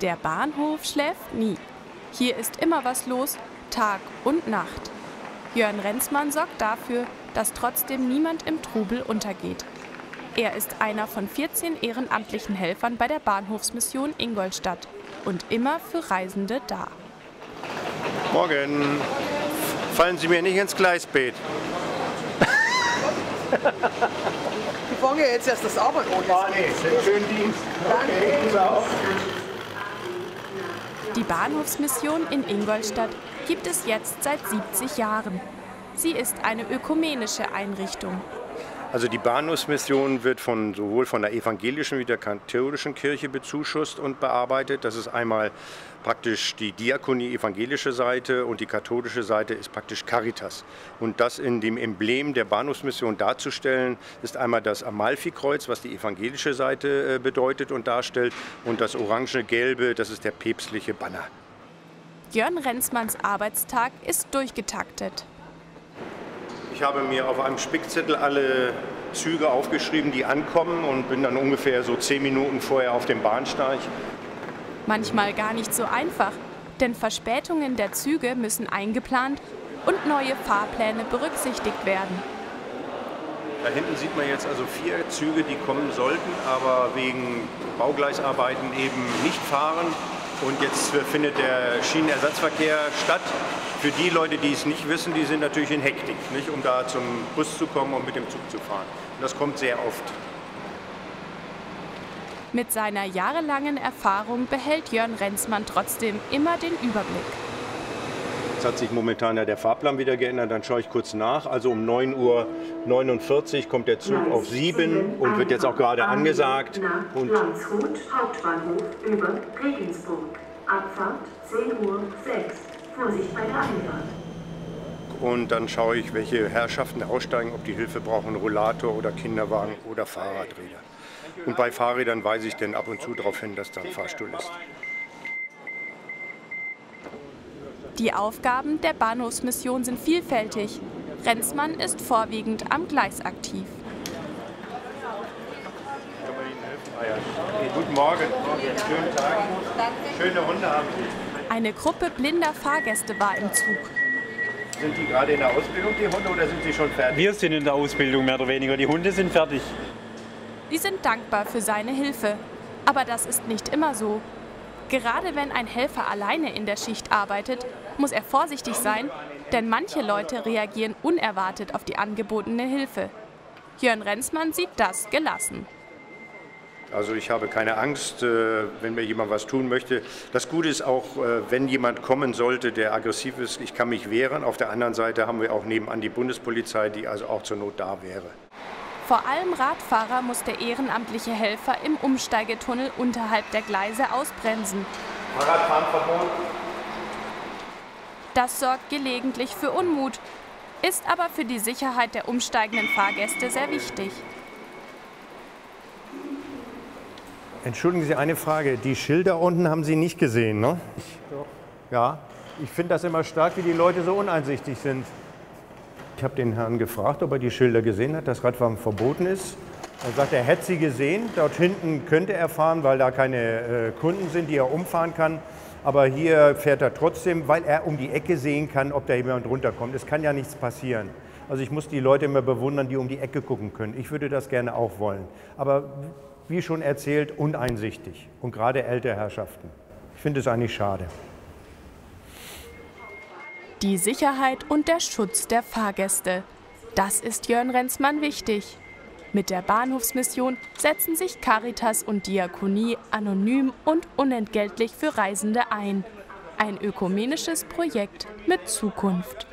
Der Bahnhof schläft nie. Hier ist immer was los, Tag und Nacht. Jörn Renzmann sorgt dafür, dass trotzdem niemand im Trubel untergeht. Er ist einer von 14 ehrenamtlichen Helfern bei der Bahnhofsmission Ingolstadt und immer für Reisende da. Morgen. Fallen Sie mir nicht ins Gleisbeet. Die fangen jetzt erst das Arbeit an. Ah, nee, schönen Dienst. Danke. Die Bahnhofsmission in Ingolstadt gibt es jetzt seit 70 Jahren. Sie ist eine ökumenische Einrichtung. Also die Bahnhofsmission wird von, sowohl von der evangelischen wie der katholischen Kirche bezuschusst und bearbeitet. Das ist einmal praktisch die Diakonie evangelische Seite und die katholische Seite ist praktisch Caritas. Und das in dem Emblem der Bahnhofsmission darzustellen, ist einmal das Amalfikreuz, was die evangelische Seite äh, bedeutet und darstellt, und das orange-gelbe, das ist der päpstliche Banner. Jörn Renzmanns Arbeitstag ist durchgetaktet. Ich habe mir auf einem Spickzettel alle Züge aufgeschrieben, die ankommen und bin dann ungefähr so zehn Minuten vorher auf dem Bahnsteig. Manchmal gar nicht so einfach, denn Verspätungen der Züge müssen eingeplant und neue Fahrpläne berücksichtigt werden. Da hinten sieht man jetzt also vier Züge, die kommen sollten, aber wegen Baugleisarbeiten eben nicht fahren. Und jetzt findet der Schienenersatzverkehr statt. Für die Leute, die es nicht wissen, die sind natürlich in Hektik, nicht, um da zum Bus zu kommen und mit dem Zug zu fahren. Und das kommt sehr oft. Mit seiner jahrelangen Erfahrung behält Jörn Renzmann trotzdem immer den Überblick. Jetzt hat sich momentan ja der Fahrplan wieder geändert, dann schaue ich kurz nach. Also um 9.49 Uhr kommt der Zug auf 7 und wird jetzt auch gerade angesagt. Und Landshut Hauptbahnhof über Regensburg. Abfahrt 10.06 Uhr. Vorsicht bei der Einfahrt. Und dann schaue ich, welche Herrschaften aussteigen, ob die Hilfe brauchen, Rollator oder Kinderwagen oder Fahrradräder. Und bei Fahrrädern weise ich dann ab und zu darauf hin, dass da ein Fahrstuhl ist. Die Aufgaben der Bahnhofsmission sind vielfältig. Renzmann ist vorwiegend am Gleis aktiv. Guten Morgen. Schönen Tag. Schöne Hunde haben Sie. Eine Gruppe blinder Fahrgäste war im Zug. Sind die gerade in der Ausbildung, die Hunde, oder sind sie schon fertig? Wir sind in der Ausbildung mehr oder weniger. Die Hunde sind fertig. Die sind dankbar für seine Hilfe. Aber das ist nicht immer so. Gerade wenn ein Helfer alleine in der Schicht arbeitet, muss er vorsichtig sein, denn manche Leute reagieren unerwartet auf die angebotene Hilfe. Jörn Renzmann sieht das gelassen. Also ich habe keine Angst, äh, wenn mir jemand was tun möchte. Das Gute ist auch, äh, wenn jemand kommen sollte, der aggressiv ist, ich kann mich wehren. Auf der anderen Seite haben wir auch nebenan die Bundespolizei, die also auch zur Not da wäre. Vor allem Radfahrer muss der ehrenamtliche Helfer im Umsteigetunnel unterhalb der Gleise ausbremsen. Fahrradfahren verboten. Das sorgt gelegentlich für Unmut, ist aber für die Sicherheit der umsteigenden Fahrgäste sehr wichtig. Entschuldigen Sie eine Frage. Die Schilder unten haben Sie nicht gesehen, ne? Ja. Ich finde das immer stark, wie die Leute so uneinsichtig sind. Ich habe den Herrn gefragt, ob er die Schilder gesehen hat, dass Radfahren verboten ist. Er sagt, er hätte sie gesehen. Dort hinten könnte er fahren, weil da keine äh, Kunden sind, die er umfahren kann. Aber hier fährt er trotzdem, weil er um die Ecke sehen kann, ob da jemand runterkommt. Es kann ja nichts passieren. Also ich muss die Leute immer bewundern, die um die Ecke gucken können. Ich würde das gerne auch wollen. Aber wie schon erzählt, uneinsichtig. Und gerade ältere Herrschaften. Ich finde es eigentlich schade. Die Sicherheit und der Schutz der Fahrgäste. Das ist Jörn Renzmann wichtig. Mit der Bahnhofsmission setzen sich Caritas und Diakonie anonym und unentgeltlich für Reisende ein. Ein ökumenisches Projekt mit Zukunft.